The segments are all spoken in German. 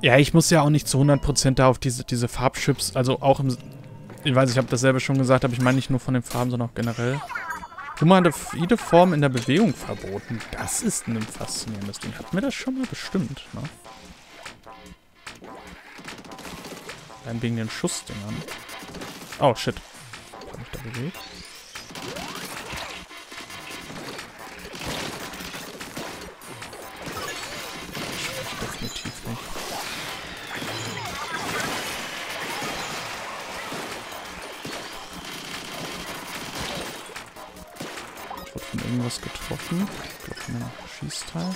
Ja, ich muss ja auch nicht zu 100% da auf diese, diese Farbchips, also auch im... Ich weiß, ich habe dasselbe schon gesagt, aber ich meine nicht nur von den Farben, sondern auch generell. Humanoide Form in der Bewegung verboten. Das ist ein faszinierendes Ding. Hatten wir das schon mal bestimmt, ne? Allein wegen den Schussdingern. Oh, shit. Ich hab mich da bewegt. Irgendwas getroffen. Ich glaube von Schießteil.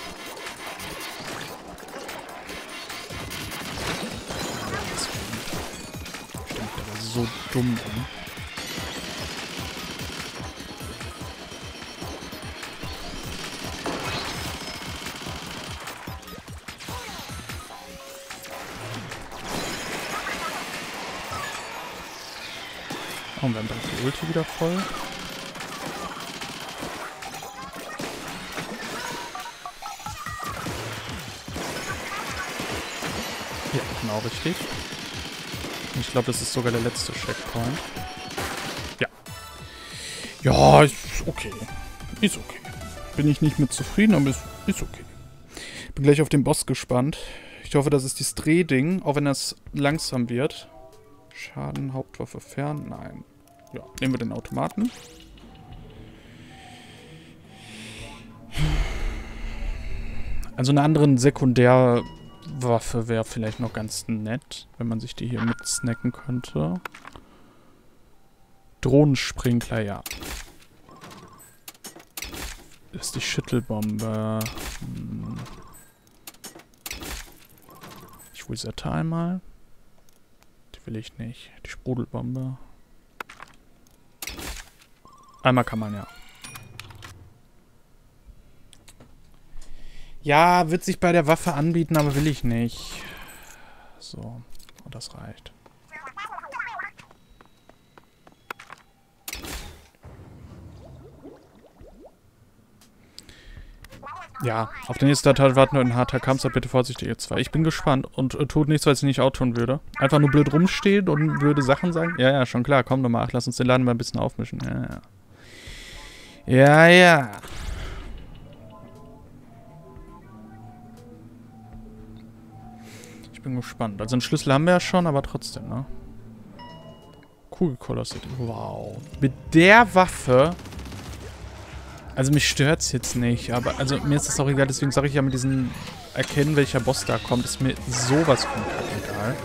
so dumm um. Oh, und wir haben dann die Ulti wieder voll. Genau richtig. Ich glaube, das ist sogar der letzte Checkpoint. Ja. Ja, ist okay. Ist okay. Bin ich nicht mit zufrieden, aber ist, ist okay. Bin gleich auf den Boss gespannt. Ich hoffe, das ist dieses Drehding, auch wenn das langsam wird. Schaden, Hauptwaffe fern. Nein. Ja, nehmen wir den Automaten. Also einen anderen Sekundär Waffe wäre vielleicht noch ganz nett, wenn man sich die hier mit snacken könnte. Drohnensprinkler, ja. ist die Schüttelbombe. Hm. Ich resette einmal. Die will ich nicht. Die Sprudelbombe. Einmal kann man ja. Ja, wird sich bei der Waffe anbieten, aber will ich nicht. So, und das reicht. Ja, auf den nächsten Teil warten wir ein harter Kampf, seid bitte vorsichtig ihr zwei. Ich bin gespannt und äh, tut nichts, weil ich nicht auch tun würde. Einfach nur blöd rumstehen und blöde Sachen sagen. Ja, ja, schon klar, komm nochmal, lass uns den Laden mal ein bisschen aufmischen. Ja, ja. Ja, ja. Bin gespannt. Also einen Schlüssel haben wir ja schon, aber trotzdem, ne? Kugelkolossity. Wow. Mit der Waffe... Also mich stört es jetzt nicht, aber also mir ist das auch egal, deswegen sage ich ja mit diesem Erkennen, welcher Boss da kommt, ist mir sowas von egal.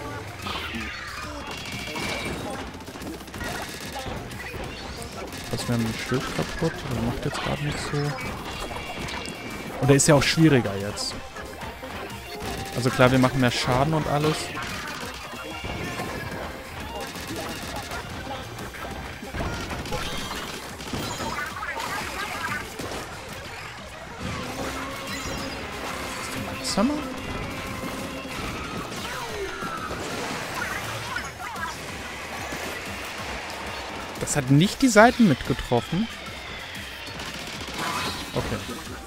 Was wir haben ein Schild kaputt, oder macht jetzt gerade nicht so. Und der ist ja auch schwieriger jetzt. Also klar, wir machen mehr Schaden und alles. Das hat nicht die Seiten mitgetroffen. Okay,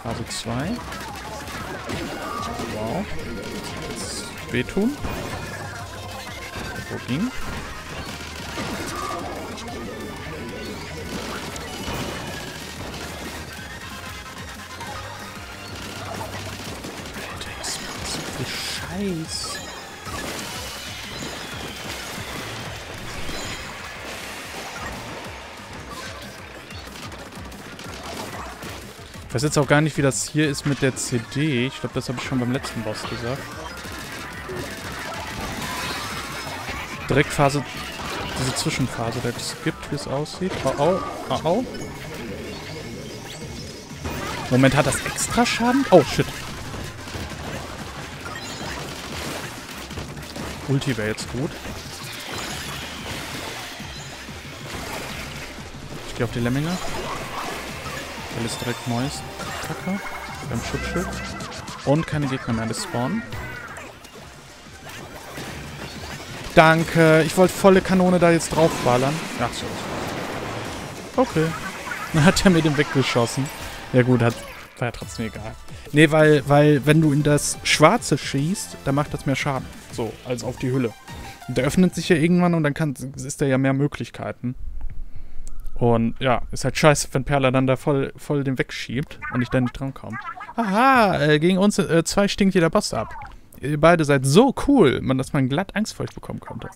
Phase 2. Wow wehtun. Wo ging? Das Scheiß. Weiß jetzt auch gar nicht, wie das hier ist mit der CD. Ich glaube, das habe ich schon beim letzten Boss gesagt. direkt Phase, diese Zwischenphase der es gibt, wie es aussieht. Au, au, au, au. Moment, hat das extra Schaden? Oh, shit. Ulti wäre jetzt gut. Ich gehe auf die Lemminge. Weil ist direkt neues. Kacke. Wir haben Schutzschild. Und keine Gegner mehr, das spawnen. Danke. Ich wollte volle Kanone da jetzt draufballern. Ach so. Okay. Dann hat er mir den weggeschossen. Ja gut, hat War ja trotzdem egal. Nee, weil, weil, wenn du in das Schwarze schießt, dann macht das mehr Schaden. So, als auf die Hülle. Und der öffnet sich ja irgendwann und dann kann, ist da ja mehr Möglichkeiten. Und ja, ist halt scheiße, wenn Perla dann da voll, voll den wegschiebt und ich da nicht drankomme. Aha, äh, gegen uns äh, zwei stinkt jeder Boss ab. Ihr beide seid so cool, man, dass man glatt Angst vor euch bekommen konnte.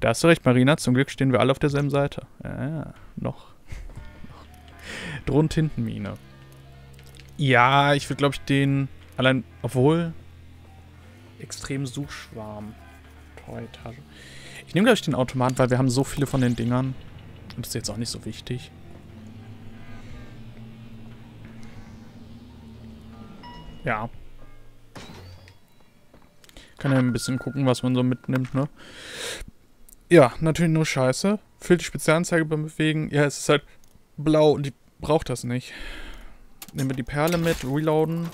Da hast du recht, Marina. Zum Glück stehen wir alle auf derselben Seite. Ja, noch. Drohnentintenmine. Ja, ich würde, glaube ich, den allein, obwohl, extrem Suchschwarm. Toretage. Ich nehme, glaube ich, den Automat, weil wir haben so viele von den Dingern. Das ist jetzt auch nicht so wichtig. Ja. Kann ja ein bisschen gucken, was man so mitnimmt, ne? Ja, natürlich nur scheiße. Fehlt die Spezialanzeige beim Bewegen. Ja, es ist halt blau und die braucht das nicht. Nehmen wir die Perle mit, reloaden.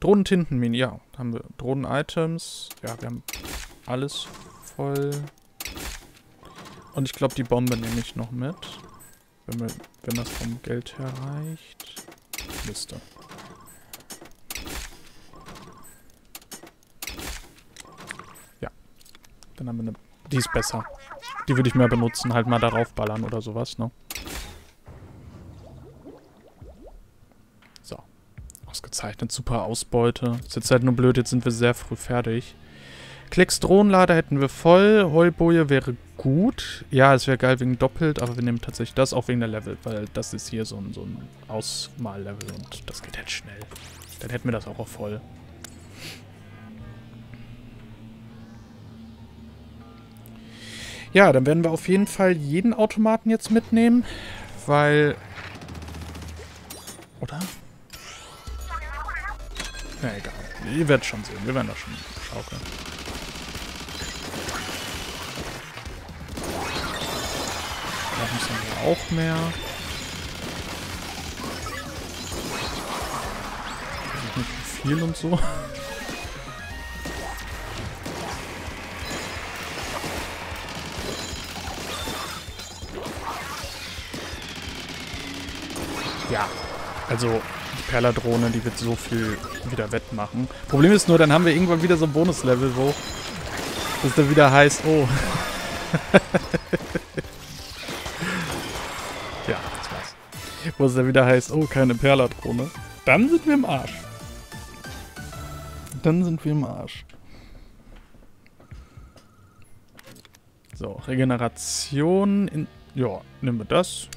Drohnen-Tintenminen, ja. Haben wir Drohnen-Items. Ja, wir haben alles voll. Und ich glaube, die Bombe nehme ich noch mit. Wenn, wir, wenn das vom Geld her reicht. Liste. Ja. Dann haben wir eine... Die ist besser. Die würde ich mehr benutzen. Halt mal darauf ballern oder sowas, ne? So. Ausgezeichnet. Super Ausbeute. Ist jetzt halt nur blöd. Jetzt sind wir sehr früh fertig. Klecks Drohnenlader hätten wir voll. Heulboje wäre gut. Ja, es wäre geil wegen doppelt, aber wir nehmen tatsächlich das auch wegen der Level, weil das ist hier so ein, so ein Ausmallevel und das geht halt schnell. Dann hätten wir das auch auf voll. Ja, dann werden wir auf jeden Fall jeden Automaten jetzt mitnehmen, weil... Oder? Na egal. Ihr werdet schon sehen. Wir werden das schon schaukeln. Müssen wir auch mehr. Nicht viel und so. Ja, also die Perladrohne, die wird so viel wieder wettmachen. Problem ist nur, dann haben wir irgendwann wieder so ein Bonuslevel, wo es dann wieder heißt, oh. Wo es dann wieder heißt, oh, keine Perladrohne. Dann sind wir im Arsch. Dann sind wir im Arsch. So, Regeneration. In, ja, nehmen wir das.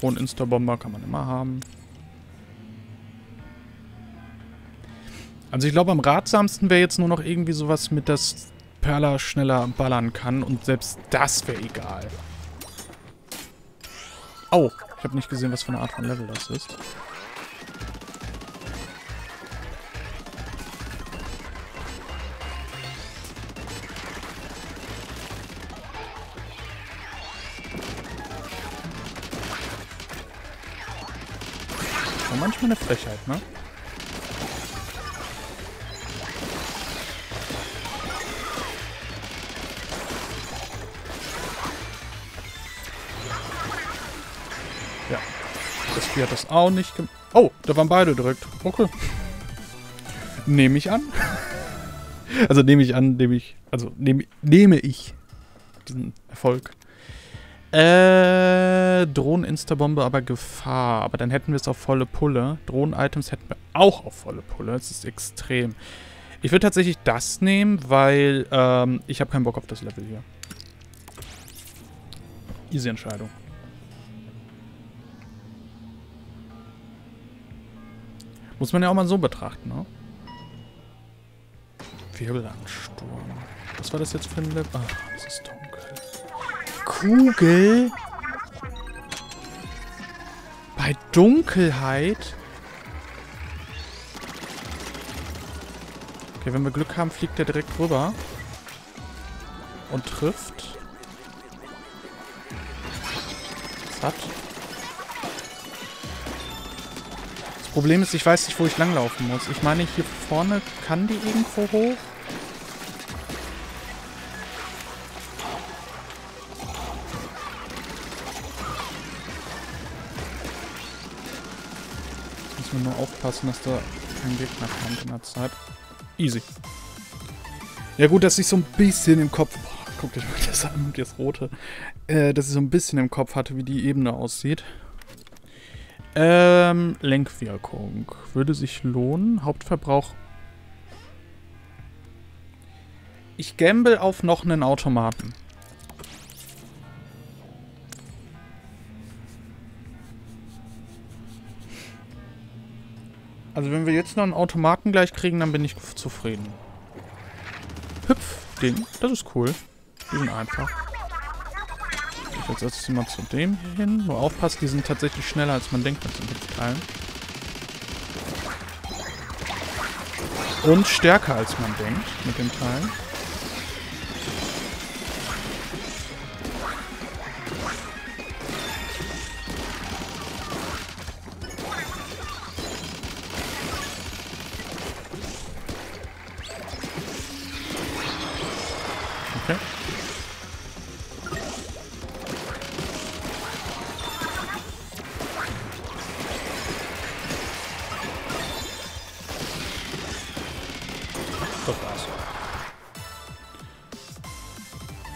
Drohnen-Insta-Bomber kann man immer haben. Also ich glaube, am ratsamsten wäre jetzt nur noch irgendwie sowas mit, dass Perla schneller ballern kann. Und selbst das wäre egal. Oh, ich habe nicht gesehen, was für eine Art von Level das ist. Manchmal eine Frechheit, ne? Vieh hat das auch nicht gemacht. Oh, da waren beide direkt. Okay. Nehme ich an. also nehme ich an, nehme ich. Also nehme, nehme ich diesen Erfolg. Äh, Drohnen-Instabombe, aber Gefahr. Aber dann hätten wir es auf volle Pulle. Drohnen-Items hätten wir auch auf volle Pulle. Das ist extrem. Ich würde tatsächlich das nehmen, weil ähm, ich habe keinen Bock auf das Level hier. Easy Entscheidung. Muss man ja auch mal so betrachten, ne? Wirbelansturm. Was war das jetzt für ein Level? Ach, das ist dunkel. Kugel? Bei Dunkelheit? Okay, wenn wir Glück haben, fliegt der direkt rüber. Und trifft. Satt. Problem ist, ich weiß nicht, wo ich langlaufen muss. Ich meine, hier vorne kann die irgendwo hoch. Muss man nur aufpassen, dass da kein Gegner kommt in der Zeit. Easy. Ja gut, dass ich so ein bisschen im Kopf... Boah, guck dir mal das an, das Rote. Äh, dass ich so ein bisschen im Kopf hatte, wie die Ebene aussieht. Ähm, Lenkwirkung. Würde sich lohnen. Hauptverbrauch. Ich gamble auf noch einen Automaten. Also wenn wir jetzt noch einen Automaten gleich kriegen, dann bin ich zufrieden. Hüpf-Ding, das ist cool. Die sind einfach. Ich setze sie mal zu dem hier hin. Nur aufpassen, die sind tatsächlich schneller, als man denkt mit den Hüpfteilen. Und stärker, als man denkt mit den Teilen.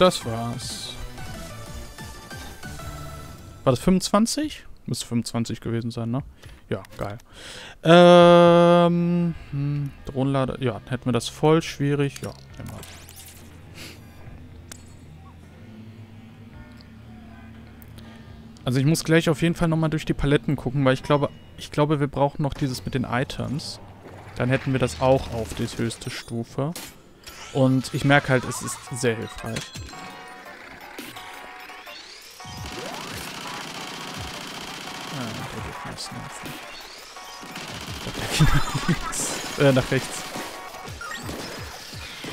Das war's. War das 25? Müsste 25 gewesen sein, ne? Ja, geil. Ähm, hm, Drohnenlader, ja, hätten wir das voll schwierig. Ja, immer. Also ich muss gleich auf jeden Fall nochmal durch die Paletten gucken, weil ich glaube, ich glaube, wir brauchen noch dieses mit den Items. Dann hätten wir das auch auf die höchste Stufe. Und ich merke halt, es ist sehr hilfreich. Ah. Äh, nach rechts.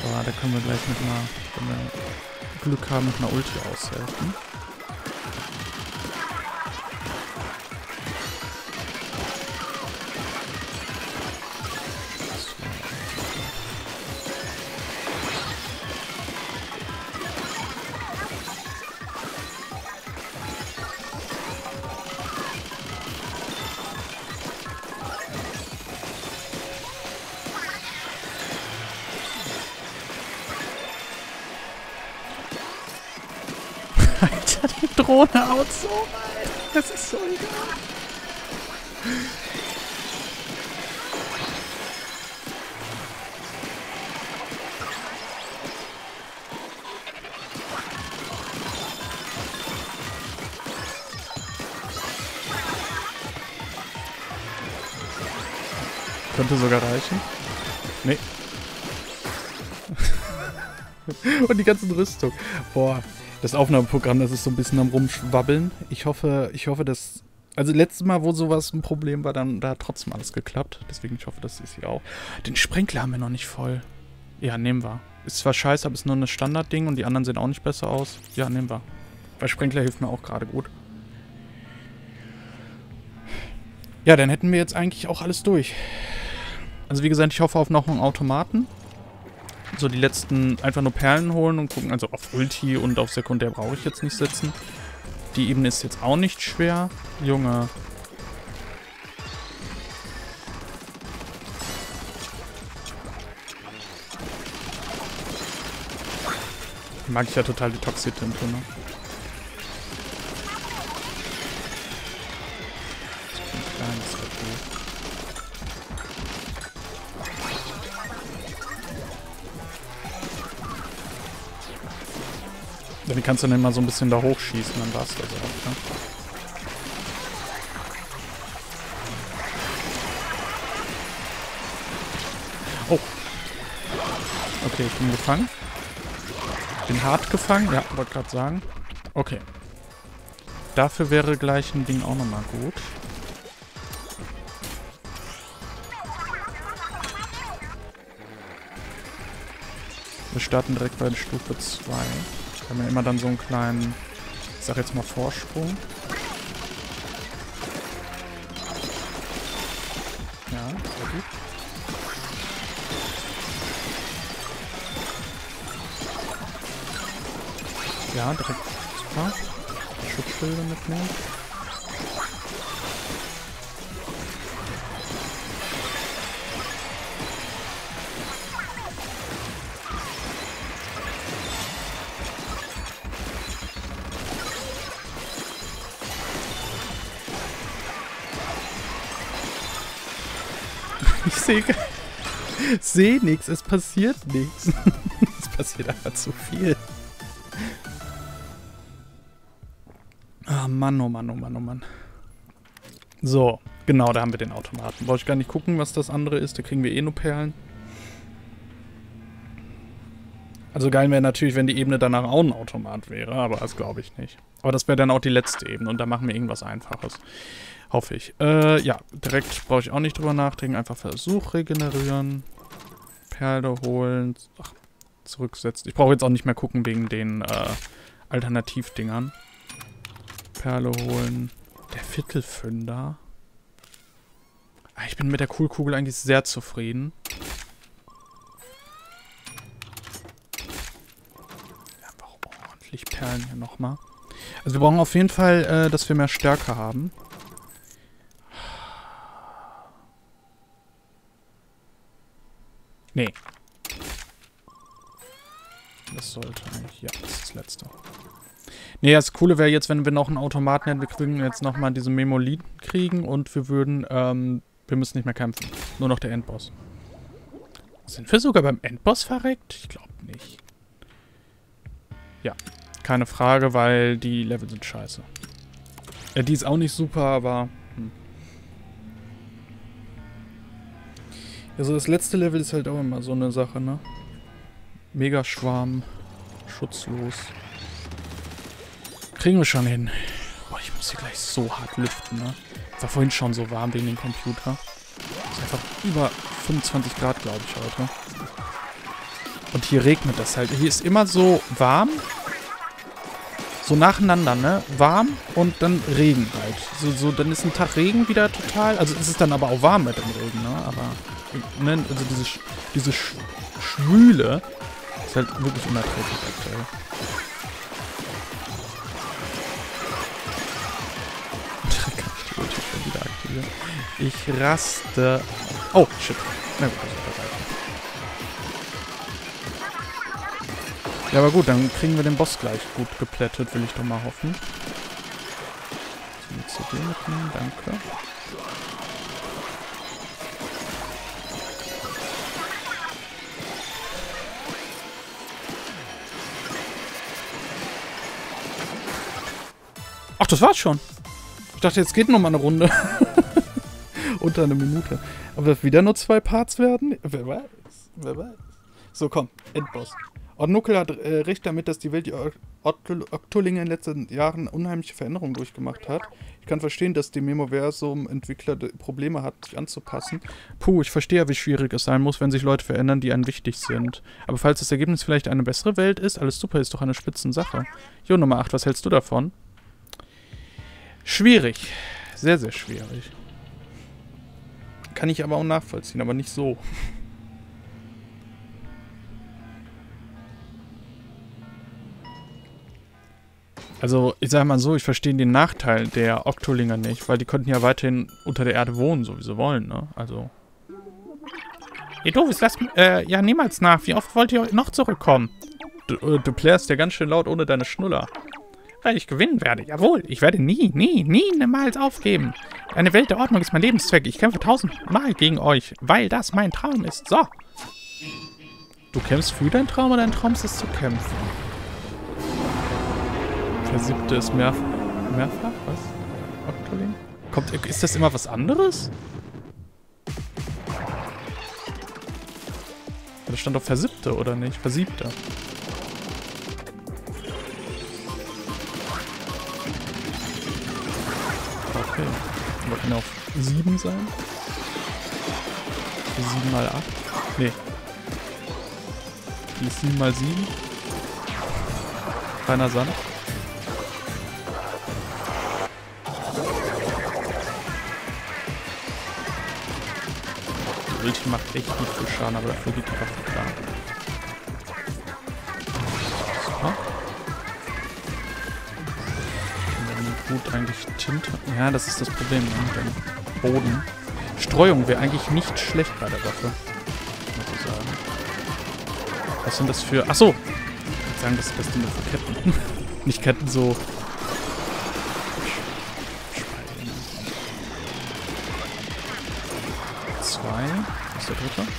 Boah, da können wir gleich mit einer, wenn wir Glück haben, mit einer Ulti aushelfen. Drohne haut so rein. Das ist so egal. Könnte sogar reichen. Nee. Und die ganzen Rüstung. Boah, das Aufnahmeprogramm, das ist so ein bisschen am rumschwabbeln. Ich hoffe, ich hoffe, dass. Also letztes Mal, wo sowas ein Problem war, dann da hat trotzdem alles geklappt. Deswegen, ich hoffe, das ist hier auch. Den Sprenkler haben wir noch nicht voll. Ja, nehmen wir. Ist zwar scheiße, aber ist nur ein Standardding und die anderen sehen auch nicht besser aus. Ja, nehmen wir. Weil Sprenkler hilft mir auch gerade gut. Ja, dann hätten wir jetzt eigentlich auch alles durch. Also wie gesagt, ich hoffe auf noch einen Automaten so die letzten einfach nur Perlen holen und gucken. Also auf Ulti und auf Sekundär brauche ich jetzt nicht setzen. Die Ebene ist jetzt auch nicht schwer. Junge. Mag ich ja total die Toxitinte, ne? Die kannst du dann mal so ein bisschen da hochschießen, dann war's das auch, ne? Oh. Okay, ich bin gefangen. Bin hart gefangen. Ja, wollte gerade sagen. Okay. Dafür wäre gleich ein Ding auch nochmal gut. Wir starten direkt bei Stufe 2. Wir haben ja immer dann so einen kleinen, ich sag jetzt mal Vorsprung. Ja, sehr gut. Ja, direkt super. Schutzschilde mitnehmen. Sehe seh nichts, es passiert nichts. es passiert einfach zu viel. Ah, oh Mann, oh Mann, oh Mann, oh Mann. So, genau, da haben wir den Automaten. Brauche ich gar nicht gucken, was das andere ist. Da kriegen wir eh nur Perlen. Also geil wäre natürlich, wenn die Ebene danach auch ein Automat wäre, aber das glaube ich nicht. Aber das wäre dann auch die letzte Ebene und da machen wir irgendwas Einfaches. Hoffe ich. Äh, ja, direkt brauche ich auch nicht drüber nachdenken. Einfach Versuch regenerieren. Perle holen. Ach, zurücksetzen. Ich brauche jetzt auch nicht mehr gucken wegen den äh, Alternativdingern. Perle holen. Der Viertelfünder. Ah, ich bin mit der Coolkugel eigentlich sehr zufrieden. Einfach ordentlich Perlen hier nochmal. Also wir brauchen auf jeden Fall, äh, dass wir mehr Stärke haben. Nee. Das sollte eigentlich... Ja, das ist das letzte. Nee, das Coole wäre jetzt, wenn wir noch einen Automaten hätten. Wir kriegen jetzt nochmal diese Memolin kriegen und wir würden... Ähm, wir müssen nicht mehr kämpfen. Nur noch der Endboss. Sind wir sogar beim Endboss verreckt? Ich glaube nicht. Ja, keine Frage, weil die Level sind scheiße. Ja, die ist auch nicht super, aber... Hm. Also das letzte Level ist halt auch immer so eine Sache, ne? Megaschwarm. Schutzlos. Kriegen wir schon hin. Boah, ich muss hier gleich so hart lüften, ne? War vorhin schon so warm wegen dem Computer. Ist einfach über 25 Grad, glaube ich, heute. Und hier regnet das halt. Hier ist immer so warm. So nacheinander, ne? Warm und dann Regen halt. So, so, dann ist ein Tag Regen wieder total. Also es ist dann aber auch warm mit dem Regen, ne? Aber ne, also diese, diese Sch Schwüle ist halt wirklich unerträglich aktuell. Da kann ich raste. Oh, shit. Na gut, das ist bereit. Ja, aber gut, dann kriegen wir den Boss gleich gut geplättet, will ich doch mal hoffen. So, CD mitnehmen, danke. Ach, das war's schon. Ich dachte, jetzt geht noch mal eine Runde. Unter eine Minute. Aber das wieder nur zwei Parts werden? Wer weiß? Wer weiß? So, komm. Endboss. Ordnuckel hat äh, recht damit, dass die Welt die Octolinge in den letzten Jahren unheimliche Veränderungen durchgemacht hat. Ich kann verstehen, dass die Memoversum-Entwickler Probleme hat, sich anzupassen. Puh, ich verstehe wie schwierig es sein muss, wenn sich Leute verändern, die einem wichtig sind. Aber falls das Ergebnis vielleicht eine bessere Welt ist, alles super, ist doch eine Spitzensache. Jo, Nummer 8, was hältst du davon? Schwierig. Sehr, sehr schwierig. Kann ich aber auch nachvollziehen, aber nicht so. Also, ich sage mal so, ich verstehe den Nachteil der Oktolinger nicht, weil die könnten ja weiterhin unter der Erde wohnen, so wie sie wollen, ne? Also. Ihr doofes, lasst äh, ja niemals nach. Wie oft wollt ihr noch zurückkommen? Du, äh, du plärst ja ganz schön laut ohne deine Schnuller. Weil ich gewinnen werde. Jawohl, ich werde nie, nie, nie niemals aufgeben. Eine Welt der Ordnung ist mein Lebenszweck. Ich kämpfe tausendmal gegen euch, weil das mein Traum ist. So. Du kämpfst für deinen Traum oder dein Traum ist es zu kämpfen? Der siebte ist mehr, mehrfach? Was? Octoling? Kommt, ist das immer was anderes? Das stand auf Versiebte, oder nicht? Versiebte. Okay. Aber kann auf 7 sein? 7 mal 8? Nee. Die ist 7 mal 7. Keiner Sand. Ulti macht echt nicht viel Schaden, aber dafür geht die Waffe klar. Super. gut eigentlich Tinte. Ja, das ist das Problem ne, mit dem Boden. Streuung wäre eigentlich nicht schlecht bei der Waffe. Muss ich sagen. Was sind das für... Achso! Ich würde sagen, das, das sind für Ketten. nicht Ketten, so ist der dritte.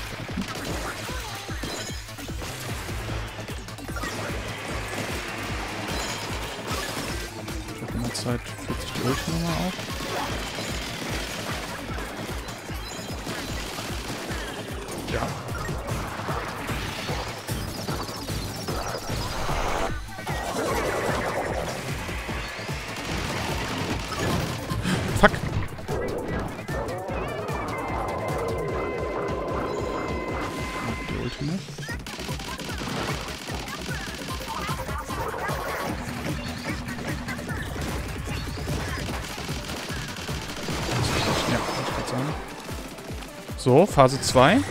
Ich habe in der Zeit 40 die Ulti nochmal auf. So, Phase 2.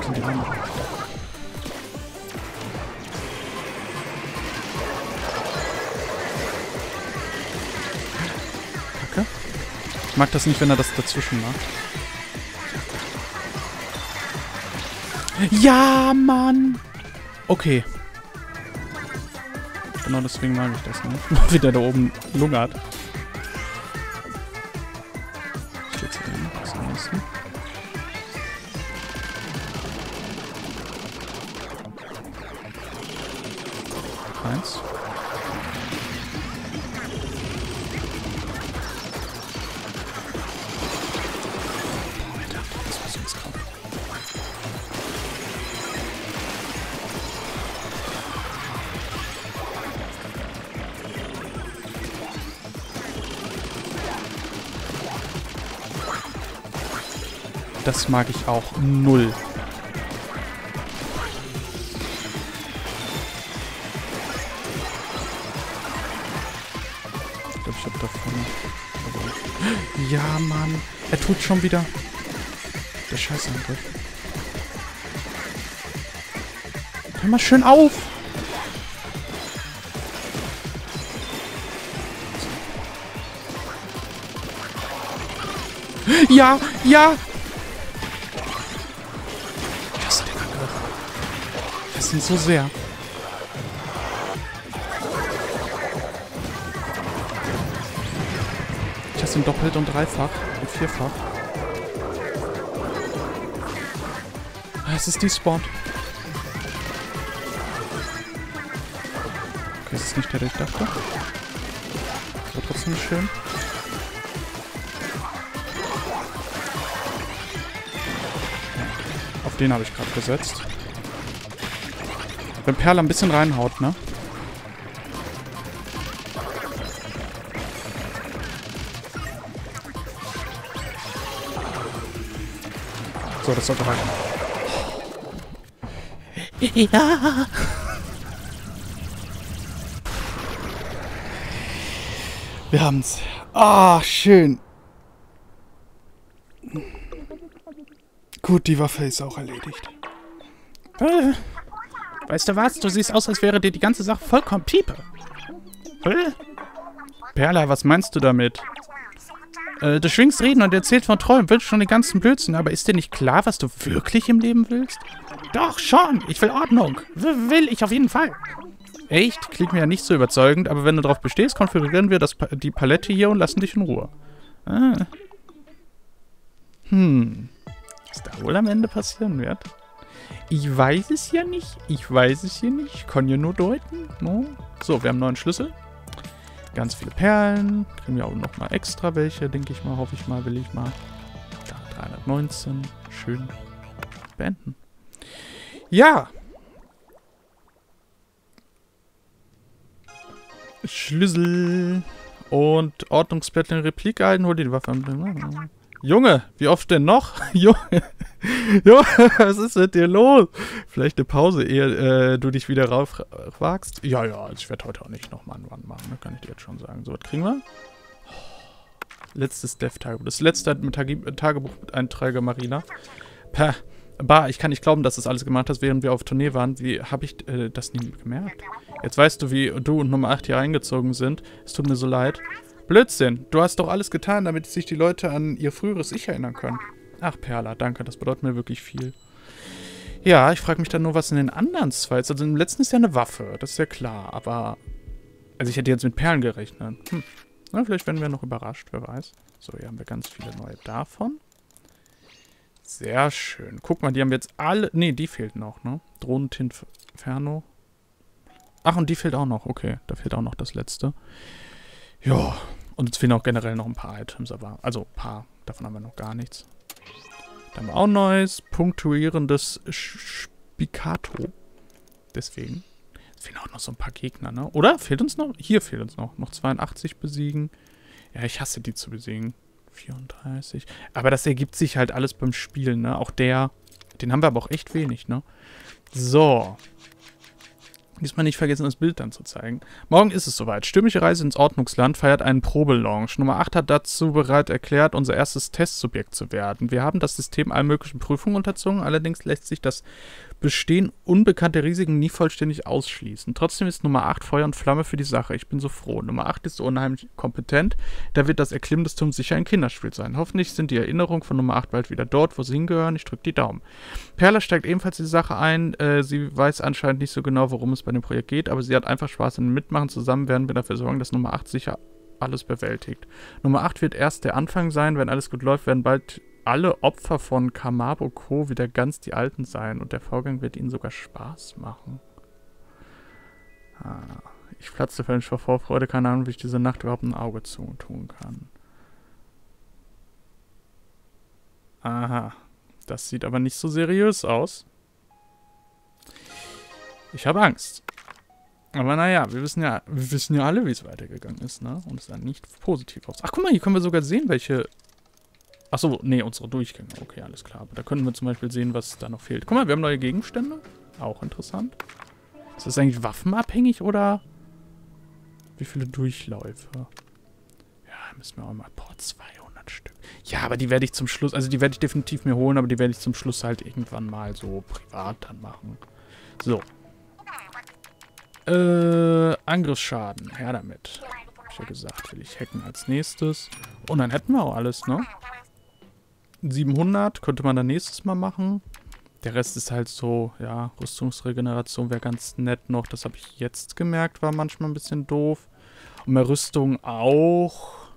Sind die anderen? Kacke. Ich mag das nicht, wenn er das dazwischen macht. Ja, Mann! Okay. Genau deswegen mag ich das nicht. Wie der da oben lungert. Das mag ich auch null. Ich glaube, ich hab davon. Aber- Ja, Mann. Er tut schon wieder. Der Scheißangriff. Hör mal schön auf! Ja, ja! Ihn so sehr. Ich hasse ihn doppelt und dreifach und vierfach. Ah, Es ist despawned. Okay, es ist nicht der, der ich dachte. Aber trotzdem schön. Auf den habe ich gerade gesetzt. Wenn Perle ein bisschen reinhaut, ne? So, das sollte reichen. Ja. Wir haben's. Ah, schön. Gut, die Waffe ist auch erledigt. Äh, weißt du was? Du siehst aus, als wäre dir die ganze Sache vollkommen piepe. Äh? Perla, was meinst du damit? Äh, du schwingst Reden und erzählst von Träumen, willst schon den ganzen Blödsinn, aber ist dir nicht klar, was du wirklich im Leben willst? Doch, schon. Ich will Ordnung. W will ich auf jeden Fall. Echt? Klingt mir ja nicht so überzeugend, aber wenn du darauf bestehst, konfigurieren wir das pa die Palette hier und lassen dich in Ruhe. Ah. Hm. Was da wohl am Ende passieren wird? Ich weiß es ja nicht. Ich weiß es hier nicht. Ich kann ja nur deuten. No? So, wir haben einen neuen Schlüssel. Ganz viele Perlen. Kriegen wir auch noch mal extra welche, denke ich mal. Hoffe ich mal, will ich mal. Da, 319. Schön. Beenden. Ja. Schlüssel. Und Ordnungsblätter in Replik erhalten. Hol dir die Waffe. Junge, wie oft denn noch? Junge, Junge, was ist mit dir los? Vielleicht eine Pause, ehe äh, du dich wieder raufwagst? Ja, ja, ich werde heute auch nicht nochmal einen Run machen, ne? kann ich dir jetzt schon sagen. So, was kriegen wir? Letztes Dev-Tagebuch. Das letzte mit Tage Tagebucheinträge Marina. Pah. Bah, ich kann nicht glauben, dass du das alles gemacht hast, während wir auf Tournee waren. Wie habe ich äh, das nie gemerkt? Jetzt weißt du, wie du und Nummer 8 hier eingezogen sind. Es tut mir so leid. Blödsinn. Du hast doch alles getan, damit sich die Leute an ihr früheres Ich erinnern können. Ach, Perla, danke. Das bedeutet mir wirklich viel. Ja, ich frage mich dann nur, was in den anderen zwei ist. Also im letzten ist ja eine Waffe. Das ist ja klar. Aber... Also ich hätte jetzt mit Perlen gerechnet. Hm. Na, vielleicht werden wir noch überrascht, wer weiß. So, hier haben wir ganz viele neue davon. Sehr schön. Guck mal, die haben jetzt alle... Ne, die fehlt noch, ne? Drohnentinferno. Ach, und die fehlt auch noch. Okay, da fehlt auch noch das letzte. Ja, und es fehlen auch generell noch ein paar Items, aber... Also, ein paar. Davon haben wir noch gar nichts. Da haben wir auch Neues. Punktuierendes Spikato. Deswegen. Es fehlen auch noch so ein paar Gegner, ne? Oder? Fehlt uns noch? Hier fehlt uns noch. Noch 82 besiegen. Ja, ich hasse die zu besiegen. 34. Aber das ergibt sich halt alles beim Spielen, ne? Auch der, den haben wir aber auch echt wenig, ne? So. Diesmal nicht vergessen, das Bild dann zu zeigen. Morgen ist es soweit. Stürmische Reise ins Ordnungsland feiert einen Probelaunch. Nummer 8 hat dazu bereit erklärt, unser erstes Testsubjekt zu werden. Wir haben das System allen möglichen Prüfungen unterzogen, allerdings lässt sich das Bestehen unbekannter Risiken nie vollständig ausschließen. Trotzdem ist Nummer 8 Feuer und Flamme für die Sache. Ich bin so froh. Nummer 8 ist so unheimlich kompetent. Da wird das Erklimmen des Turms sicher ein Kinderspiel sein. Hoffentlich sind die Erinnerungen von Nummer 8 bald wieder dort, wo sie hingehören. Ich drücke die Daumen. Perla steigt ebenfalls die Sache ein. Äh, sie weiß anscheinend nicht so genau, worum es bei dem Projekt geht, aber sie hat einfach Spaß an Mitmachen. Zusammen werden wir dafür sorgen, dass Nummer 8 sicher alles bewältigt. Nummer 8 wird erst der Anfang sein. Wenn alles gut läuft, werden bald alle Opfer von Kamabo Co. wieder ganz die Alten sein und der Vorgang wird ihnen sogar Spaß machen. Ah, ich platzte völlig vor Vorfreude, keine Ahnung, wie ich diese Nacht überhaupt ein Auge zutun kann. Aha, das sieht aber nicht so seriös aus. Ich habe Angst. Aber naja, wir wissen ja, wir wissen ja alle, wie es weitergegangen ist, ne? Und es sah nicht positiv aus. Ach, guck mal, hier können wir sogar sehen, welche Achso, nee, unsere Durchgänge. Okay, alles klar. Aber da können wir zum Beispiel sehen, was da noch fehlt. Guck mal, wir haben neue Gegenstände. Auch interessant. Ist das eigentlich waffenabhängig oder wie viele Durchläufe? Ja, müssen wir auch mal... Boah, 200 Stück. Ja, aber die werde ich zum Schluss... Also die werde ich definitiv mir holen, aber die werde ich zum Schluss halt irgendwann mal so privat dann machen. So. Äh, Angriffsschaden. Her damit. Hab ich ja gesagt, will ich hacken als nächstes. Und dann hätten wir auch alles, ne? 700 könnte man dann nächstes Mal machen. Der Rest ist halt so, ja, Rüstungsregeneration wäre ganz nett noch. Das habe ich jetzt gemerkt, war manchmal ein bisschen doof. Und mehr Rüstung auch.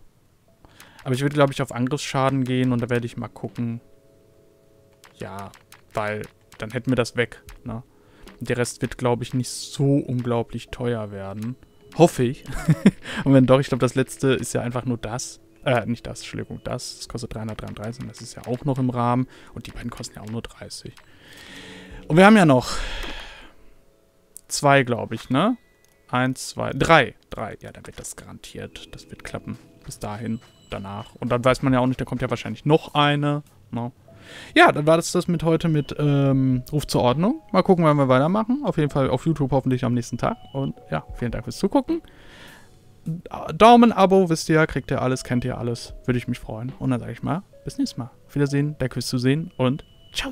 Aber ich würde, glaube ich, auf Angriffsschaden gehen und da werde ich mal gucken. Ja, weil dann hätten wir das weg, ne? Der Rest wird, glaube ich, nicht so unglaublich teuer werden. Hoffe ich. und wenn doch, ich glaube, das letzte ist ja einfach nur das. Äh, nicht das, Entschuldigung, das. Das kostet 333 und das ist ja auch noch im Rahmen. Und die beiden kosten ja auch nur 30. Und wir haben ja noch zwei, glaube ich, ne? Eins, zwei, drei. Drei. Ja, dann wird das garantiert. Das wird klappen. Bis dahin, danach. Und dann weiß man ja auch nicht, da kommt ja wahrscheinlich noch eine. Ne? Ja, dann war das das mit heute mit ähm, Ruf zur Ordnung. Mal gucken, wann wir weitermachen. Auf jeden Fall auf YouTube hoffentlich am nächsten Tag. Und ja, vielen Dank fürs Zugucken. Daumen, Abo, wisst ihr, kriegt ihr alles, kennt ihr alles. Würde ich mich freuen. Und dann sage ich mal, bis nächstes Mal. Auf Wiedersehen, der Quiz zu sehen und ciao.